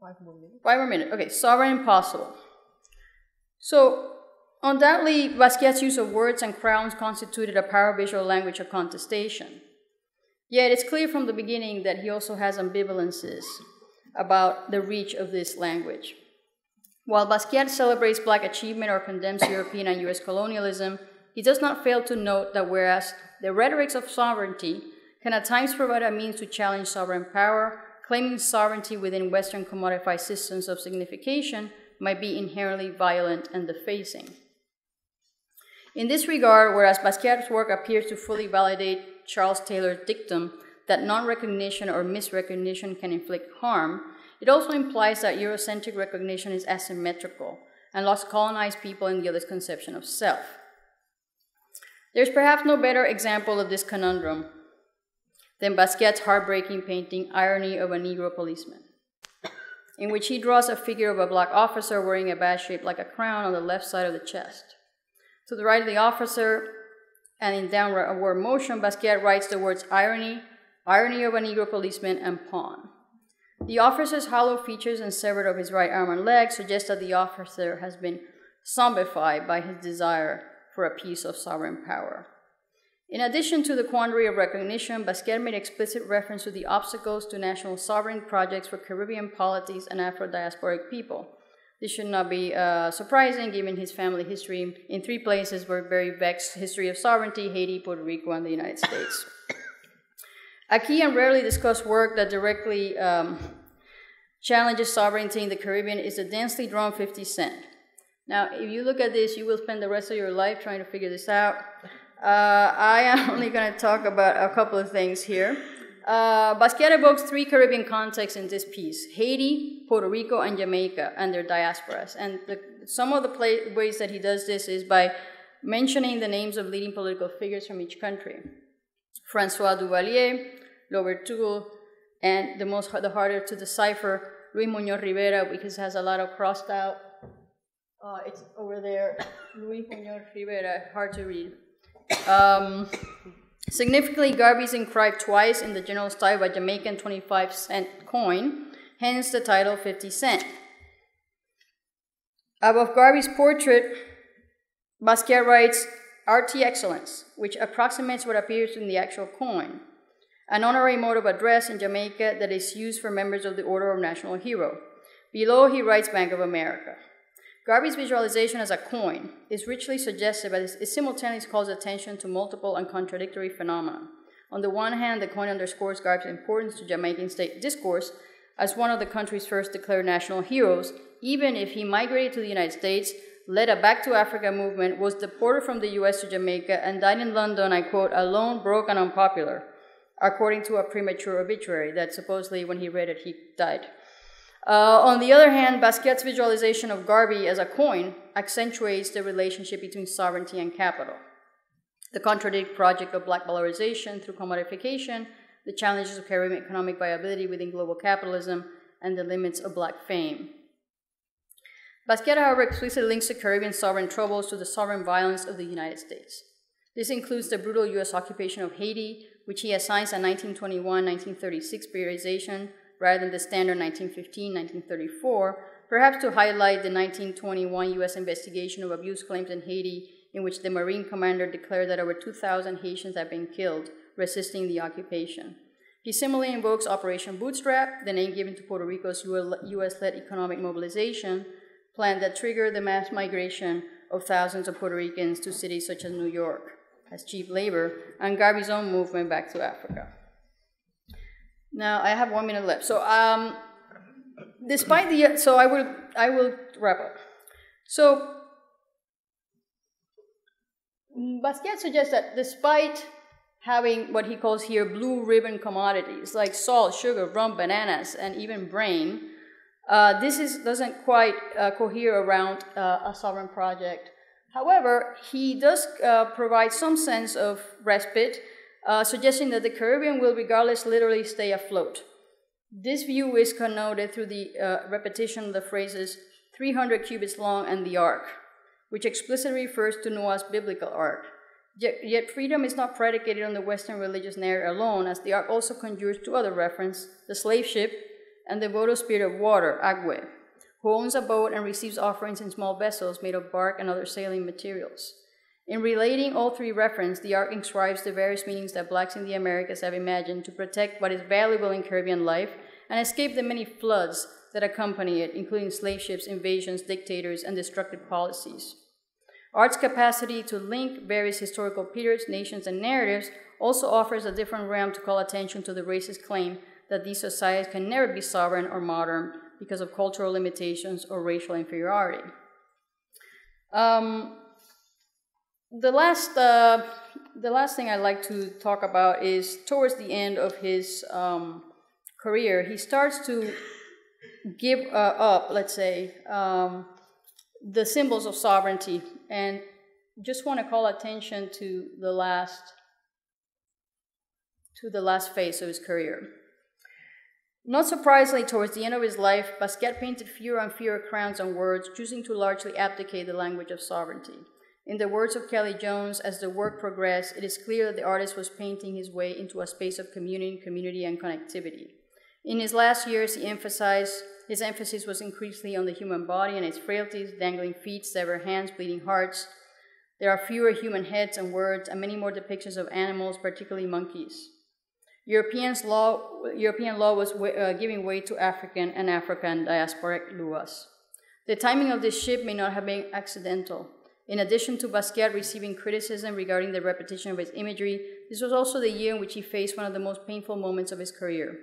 Five more minutes. Five more minutes. Okay, sovereign impossible. So undoubtedly, Basquiat's use of words and crowns constituted a paravisual language of contestation. Yet it's clear from the beginning that he also has ambivalences. about the reach of this language. While Basquiat celebrates Black achievement or condemns European and US colonialism, he does not fail to note that whereas the rhetorics of sovereignty can at times provide a means to challenge sovereign power, claiming sovereignty within Western commodified systems of signification might be inherently violent and defacing. In this regard, whereas Basquiat's work appears to fully validate Charles Taylor's dictum that non recognition or misrecognition can inflict harm, it also implies that Eurocentric recognition is asymmetrical and lost colonized people in the other's conception of self. There's perhaps no better example of this conundrum than Basquiat's heartbreaking painting, Irony of a Negro Policeman, in which he draws a figure of a black officer wearing a badge shaped like a crown on the left side of the chest. To the right of the officer, and in downward motion, Basquiat writes the words irony, irony of a Negro policeman, and pawn. The officer's hollow features and severed of his right arm and leg suggest that the officer has been zombified by his desire for a piece of sovereign power. In addition to the quandary of recognition, Basquiat made explicit reference to the obstacles to national sovereign projects for Caribbean polities and Afro diasporic people. This should not be uh, surprising given his family history in three places where very vexed history of sovereignty Haiti, Puerto Rico, and the United States. <coughs> A key and rarely discussed work that directly um, challenges sovereignty in the Caribbean is the densely drawn 50 Cent. Now, if you look at this, you will spend the rest of your life trying to figure this out. Uh, I am only going to talk about a couple of things here. Uh, Basquiat evokes three Caribbean contexts in this piece Haiti, Puerto Rico, and Jamaica and their diasporas. And the, some of the ways that he does this is by mentioning the names of leading political figures from each country Francois Duvalier, Louverture, and the most the harder to decipher, Luis Muñoz Rivera, because it has a lot of crossed out. Uh, it's over there, <coughs> Luis Muñoz Rivera, hard to read. Um, significantly, Garvey is inscribed twice in the general style by Jamaican 25 cent coin, hence the title 50 cent. Above Garvey's portrait, Basquiat writes RT Excellence, which approximates what appears in the actual coin, an honorary mode of address in Jamaica that is used for members of the Order of National Hero. Below, he writes Bank of America. Garvey's visualization as a coin is richly suggestive, but it simultaneously calls attention to multiple and contradictory phenomena. On the one hand, the coin underscores Garvey's importance to Jamaican state discourse as one of the country's first declared national heroes, even if he migrated to the United States, led a Back to Africa movement, was deported from the US to Jamaica, and died in London, I quote, alone, broke, and unpopular, according to a premature obituary that supposedly when he read it, he died. Uh, on the other hand, Basquiat's visualization of Garvey as a coin accentuates the relationship between sovereignty and capital. The contradictory project of black valorization through commodification, the challenges of Caribbean economic viability within global capitalism, and the limits of black fame. Basquiat, however, explicitly links the Caribbean sovereign troubles to the sovereign violence of the United States. This includes the brutal US occupation of Haiti, which he assigns a 1921 1936 periodization rather than the standard 1915 1934, perhaps to highlight the 1921 US investigation of abuse claims in Haiti, in which the Marine commander declared that over 2,000 Haitians had been killed resisting the occupation. He similarly invokes Operation Bootstrap, the name given to Puerto Rico's US led economic mobilization plan that triggered the mass migration of thousands of Puerto Ricans to cities such as New York as cheap labor, and Garvey's own movement back to Africa. Now I have one minute left. So um, despite the so I will I will wrap up. So Basquiat suggests that despite having what he calls here blue ribbon commodities like salt, sugar, rum, bananas, and even brain, uh, this is, doesn't quite uh, cohere around uh, a sovereign project. However, he does uh, provide some sense of respite uh, suggesting that the Caribbean will regardless literally stay afloat. This view is connoted through the uh, repetition of the phrases 300 cubits long and the ark, which explicitly refers to Noah's biblical ark. Yet, yet, freedom is not predicated on the Western religious narrative alone, as the ark also conjures two other references the slave ship and the votive spirit of water, Agwe, who owns a boat and receives offerings in small vessels made of bark and other sailing materials. In relating all three references, the ark inscribes the various meanings that blacks in the Americas have imagined to protect what is valuable in Caribbean life and escape the many floods that accompany it, including slave ships, invasions, dictators, and destructive policies. Art's capacity to link various historical periods, nations, and narratives also offers a different realm to call attention to the racist claim that these societies can never be sovereign or modern because of cultural limitations or racial inferiority. Um, the last, uh, the last thing I'd like to talk about is towards the end of his um, career, he starts to give uh, up, let's say, um, the symbols of sovereignty, and just want to call attention to the last to the last phase of his career. Not surprisingly, towards the end of his life, Basquiat painted fewer and fewer crowns and words, choosing to largely abdicate the language of sovereignty. In the words of Kelly Jones, as the work progressed, it is clear that the artist was painting his way into a space of communion, community, and connectivity. In his last years, he emphasized his emphasis was increasingly on the human body and its frailties, dangling feet, severed hands, bleeding hearts. There are fewer human heads and words, and many more depictions of animals, particularly monkeys. Europeans law, European law was uh, giving way to African and African diasporic luas. The timing of this shift may not have been accidental. In addition to Basquiat receiving criticism regarding the repetition of his imagery, this was also the year in which he faced one of the most painful moments of his career.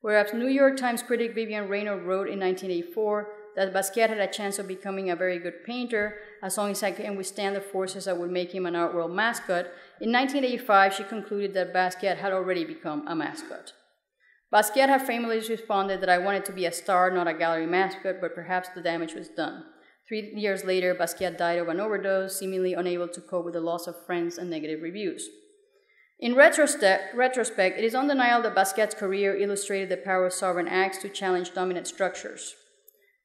Whereas New York Times critic Vivien Raynor wrote in 1984 that Basquiat had a chance of becoming a very good painter as long as he can withstand the forces that would make him an art world mascot, in 1985 she concluded that Basquiat had already become a mascot. Basquiat had famously responded that I wanted to be a star, not a gallery mascot, but perhaps the damage was done. Three years later, Basquiat died of an overdose, seemingly unable to cope with the loss of friends and negative reviews. In retrospect, it is undeniable that Basquiat's career illustrated the power of sovereign acts to challenge dominant structures.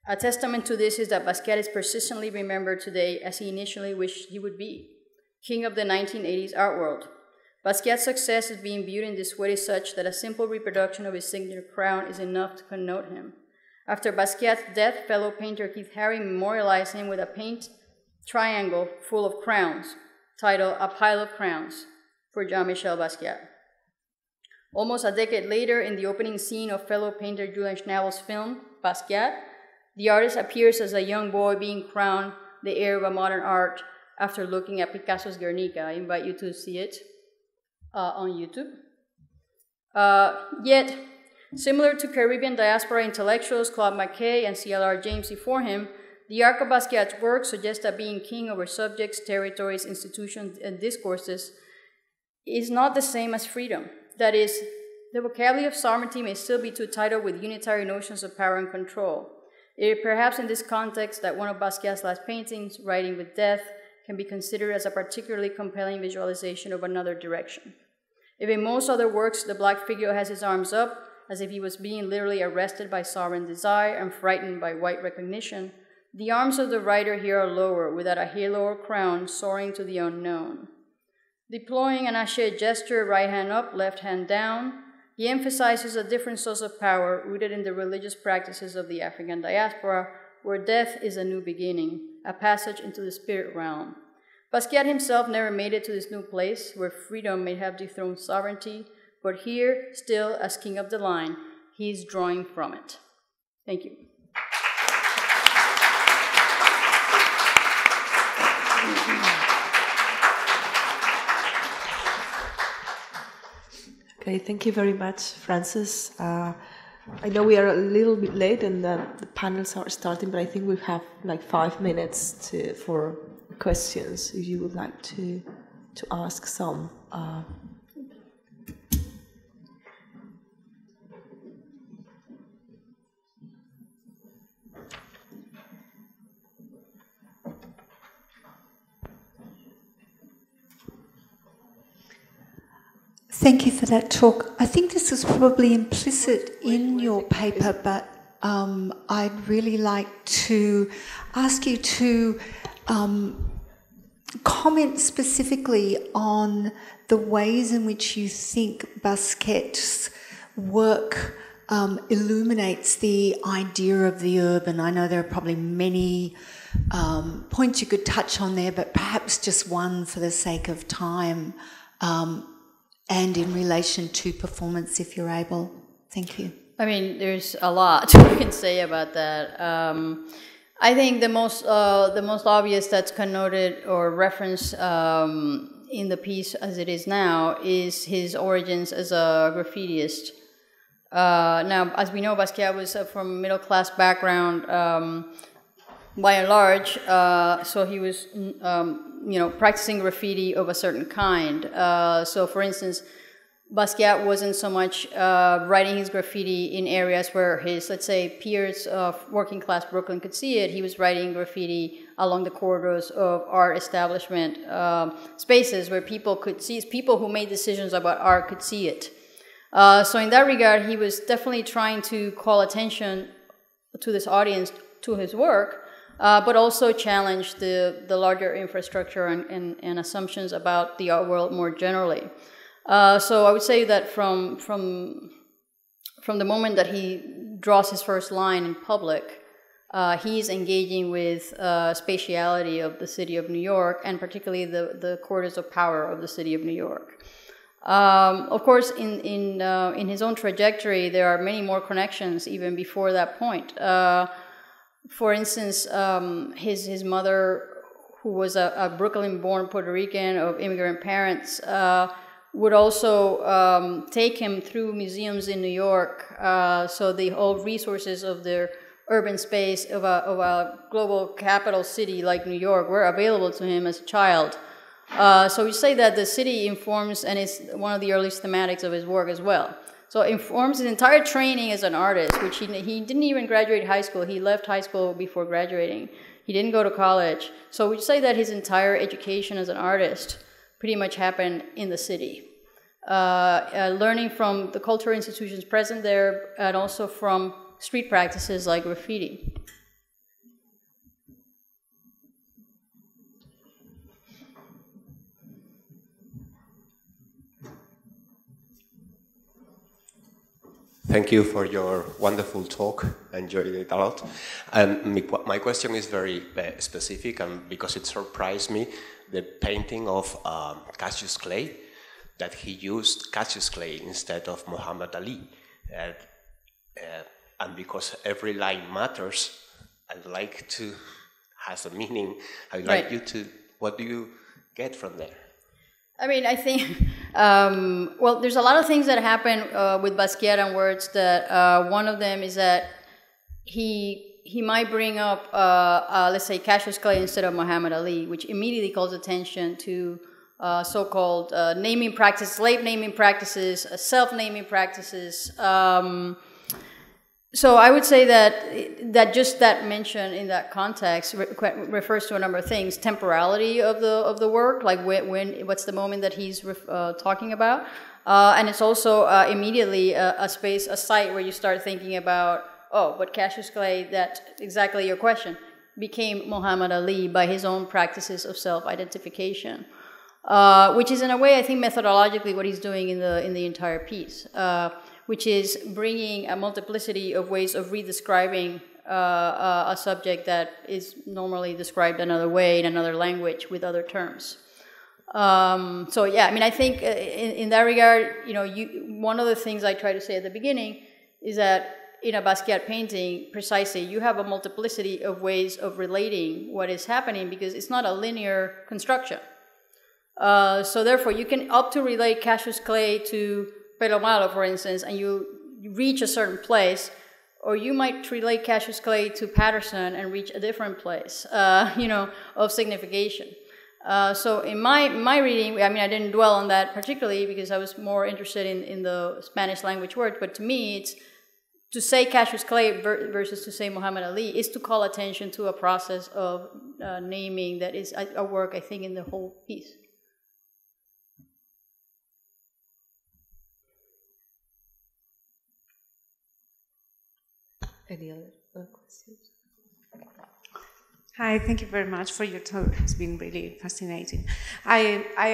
A testament to this is that Basquiat is persistently remembered today as he initially wished he would be king of the 1980s art world. Basquiat's success is being viewed in this way such that a simple reproduction of his signature crown is enough to connote him. After Basquiat's death, fellow painter Keith Haring memorialized him with a paint triangle full of crowns, titled A Pile of Crowns for Jean-Michel Basquiat. Almost a decade later, in the opening scene of fellow painter Julian Schnabel's film, Basquiat, the artist appears as a young boy being crowned the heir of a modern art after looking at Picasso's Guernica. I invite you to see it uh, on YouTube. Uh, yet, similar to Caribbean diaspora intellectuals Claude McKay and C.L.R. James before him, the arc of Basquiat's work suggests that being king over subjects, territories, institutions, and discourses is not the same as freedom. That is, the vocabulary of sovereignty may still be too titled with unitary notions of power and control. It is perhaps in this context that one of Basquiat's last paintings, Riding with Death, can be considered as a particularly compelling visualization of another direction. If in most other works the black figure has his arms up, as if he was being literally arrested by sovereign desire and frightened by white recognition, the arms of the writer here are lower, without a halo or crown, soaring to the unknown. Deploying an ashe gesture, right hand up, left hand down, he emphasizes a different source of power rooted in the religious practices of the African diaspora, where death is a new beginning, a passage into the spirit realm. Basquiat himself never made it to this new place where freedom may have dethroned sovereignty, but here, still as king of the line, he's drawing from it. Thank you. Okay, thank you very much, Frances. Uh, I know we are a little bit late and the, the, panels are starting, but I think we have like five minutes to, for questions if you would like to to ask some. Uh, Thank you for that talk. I think this is probably implicit in your paper, but um, I'd really like to ask you to um, comment specifically on the ways in which you think Basquiat's work um, illuminates the idea of the urban. I know there are probably many um, points you could touch on there, but perhaps just one for the sake of time. Um, and in relation to performance if you're able. Thank you. I mean, there's a lot <laughs> we can say about that. Um, I think the most uh, the most obvious that's connoted or referenced um, in the piece as it is now is his origins as a graffitiist. Uh, now, as we know, Basquiat was uh, from a middle class background um, by and large, uh, so he was, um, you know, practicing graffiti of a certain kind. Uh, so, for instance, Basquiat wasn't so much uh, writing his graffiti in areas where his, let's say, peers of working class Brooklyn could see it. He was writing graffiti along the corridors of art establishment um, spaces where people could see, people who made decisions about art could see it. Uh, so in that regard, he was definitely trying to call attention to this audience to his work, uh, but also challenge the, the larger infrastructure and, and, and assumptions about the art world more generally. Uh, so I would say that from from from the moment that he draws his first line in public, uh, he's engaging with uh, spatiality of the city of New York and particularly the the corridors of power of the city of New York. Um, of course, in in uh, in his own trajectory, there are many more connections even before that point. Uh, for instance, um, his his mother, who was a, a Brooklyn-born Puerto Rican of immigrant parents would also um, take him through museums in New York. Uh, so the whole resources of their urban space of a, of a global capital city like New York were available to him as a child. Uh, so we say that the city informs, and it's one of the earliest thematics of his work as well. So it informs his entire training as an artist, which he, he didn't even graduate high school. He left high school before graduating. He didn't go to college. So we say that his entire education as an artist pretty much happened in the city. Uh, uh, learning from the cultural institutions present there and also from street practices like graffiti. Thank you for your wonderful talk. I enjoyed it a lot. And my question is very uh, specific, and because it surprised me, the painting of um, Cassius Clay that he used Cassius Clay instead of Muhammad Ali. Uh, uh, and because every line matters, I'd like to, has a meaning, I'd like right. you to, what do you get from there? I mean, I think, <laughs> um, well, there's a lot of things that happen uh, with Basquiat and words that uh, one of them is that he he might bring up, uh, uh, let's say, Cassius Clay instead of Muhammad Ali, which immediately calls attention to uh, so-called uh, naming practices, slave naming practices, self-naming practices. Um, so I would say that that just that mention in that context re refers to a number of things: temporality of the of the work, like when, when what's the moment that he's uh, talking about, uh, and it's also immediately a, a space, a site where you start thinking about oh, but Cassius Clay, that's exactly your question, became Muhammad Ali by his own practices of self-identification, uh, which is in a way, I think, methodologically what he's doing in the in the entire piece, uh, which is bringing a multiplicity of ways of redescribing uh, uh, a subject that is normally described another way in another language with other terms. Um, so yeah, I mean, I think uh, in, in that regard, you know, you, one of the things I try to say at the beginning is that in a Basquiat painting, precisely, you have a multiplicity of ways of relating what is happening because it's not a linear construction. Uh, so therefore, you can opt to relate Cassius Clay to Pelo Malo, for instance, and you reach a certain place, or you might relate Cassius Clay to Patterson and reach a different place, uh, <laughs> you know, of signification. Uh, so in my my reading, I mean, I didn't dwell on that particularly because I was more interested in, in the Spanish language word. But to me, it's to say Cassius Clay versus to say Muhammad Ali is to call attention to a process of uh, naming that is a, a work, I think, in the whole piece. Any other questions? Hi, thank you very much for your talk. It's been really fascinating. I I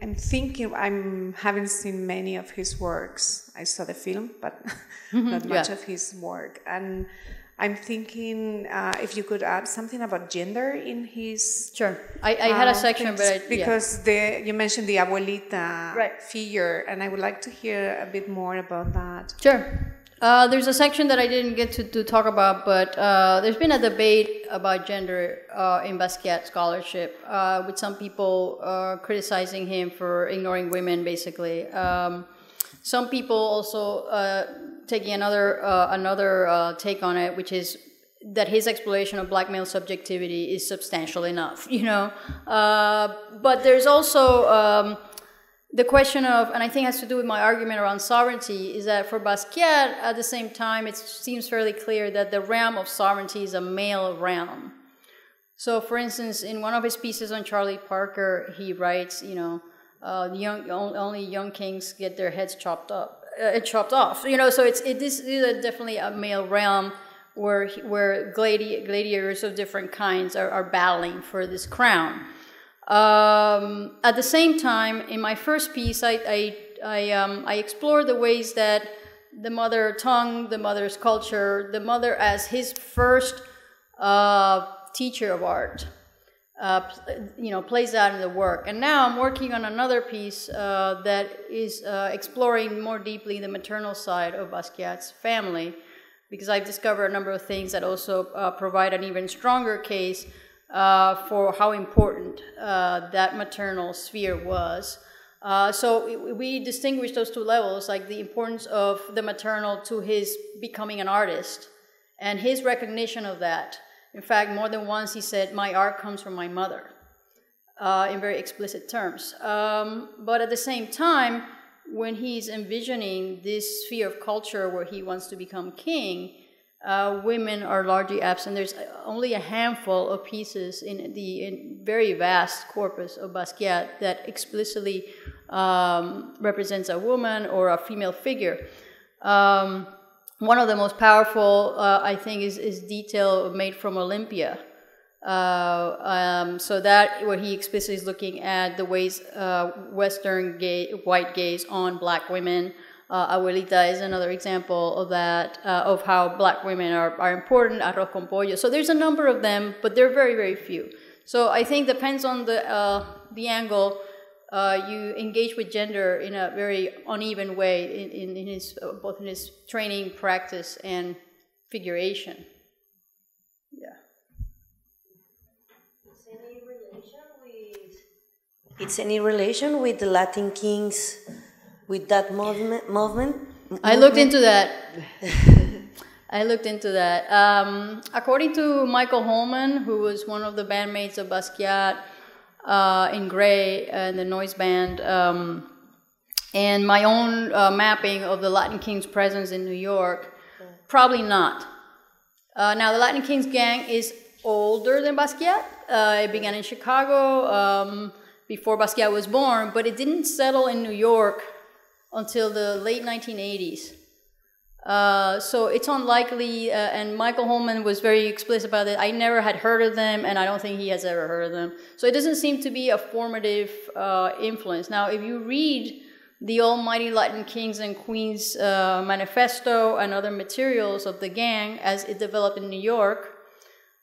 am thinking I'm haven't seen many of his works. I saw the film, but <laughs> not much yeah. of his work. And I'm thinking uh, if you could add something about gender in his. Sure, I, I had a uh, section, but I, because the you mentioned the abuelita right. figure, and I would like to hear a bit more about that. Sure. Uh, there's a section that I didn't get to, to talk about, but uh, there's been a debate about gender uh, in Basquiat scholarship, uh, with some people uh, criticizing him for ignoring women, basically. Um, some people also taking another another take on it, which is that his exploration of black male subjectivity is substantial enough, <laughs> you know. but there's also um, the question of, and I think has to do with my argument around sovereignty, is that for Basquiat, at the same time, it seems fairly clear that the realm of sovereignty is a male realm. So, for instance, in one of his pieces on Charlie Parker, he writes, you know, uh, young, only young kings get their heads chopped up, uh, chopped off. You know, so it's it, this is definitely a male realm where where gladi- gladiators of different kinds are, are battling for this crown. Um, at the same time, in my first piece, I, I, I, um, I explore the ways that the mother tongue, the mother's culture, the mother as his first uh, teacher of art, uh, you know, plays out in the work. And now I'm working on another piece uh, that is uh, exploring more deeply the maternal side of Basquiat's family, because I've discovered a number of things that also uh, provide an even stronger case uh, for how important uh, that maternal sphere was. Uh, so we distinguish those two levels, like the importance of the maternal to his becoming an artist and his recognition of that. In fact, more than once he said, My art comes from my mother, uh, in very explicit terms. Um, but at the same time, when he's envisioning this sphere of culture where he wants to become king, uh, women are largely absent. There's only a handful of pieces in the in very vast corpus of Basquiat that explicitly um, represents a woman or a female figure. Um, one of the most powerful, uh, I think, is, is detail made from Olympia. Uh, um, so that where he explicitly is looking at the ways uh, Western gay, white gaze on black women, uh, Abuelita is another example of that, uh, of how black women are, are important, arroz con pollo. So there's a number of them, but they're very, very few. So I think depends on the, uh, the angle, uh, you engage with gender in a very uneven way in, in, in his, uh, both in his training, practice, and figuration. Yeah. It's any relation with, it's any relation with the Latin kings with that movement? movement? I looked into that. <laughs> I looked into that. Um, according to Michael Holman, who was one of the bandmates of Basquiat uh, in Gray and the Noise Band, um, and my own uh, mapping of the Latin Kings' presence in New York, probably not. Uh, now, the Latin Kings gang is older than Basquiat. Uh, it began in Chicago um, before Basquiat was born, but it didn't settle in New York until the late 1980s. Uh, so it's unlikely, uh, and Michael Holman was very explicit about it. I never had heard of them, and I don't think he has ever heard of them. So it doesn't seem to be a formative uh, influence. Now, if you read the Almighty Latin Kings and Queens uh, manifesto and other materials of the gang as it developed in New York,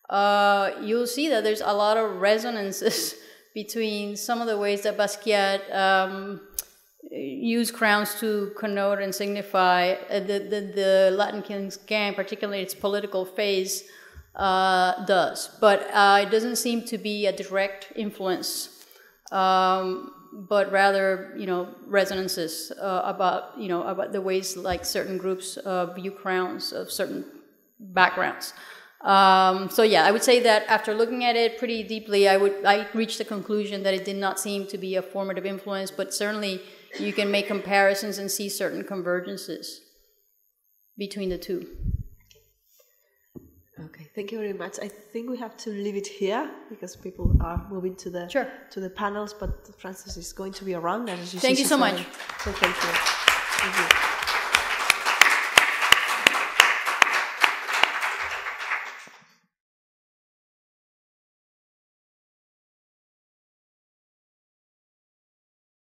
uh, you'll see that there's a lot of resonances <laughs> between some of the ways that Basquiat um, use crowns to connote and signify uh, the, the, the, Latin Kings gang, particularly its political phase, uh, does. But uh, it doesn't seem to be a direct influence, um, but rather, you know, resonances uh, about, you know, about the ways like certain groups view crowns of certain backgrounds. Um, so yeah, I would say that after looking at it pretty deeply, I would I reached the conclusion that it did not seem to be a formative influence, but certainly you can make comparisons and see certain convergences between the two. Okay, thank you very much. I think we have to leave it here because people are moving to the sure. to the panels, but Frances is going to be around. And thank you so much. So thank you. Thank you.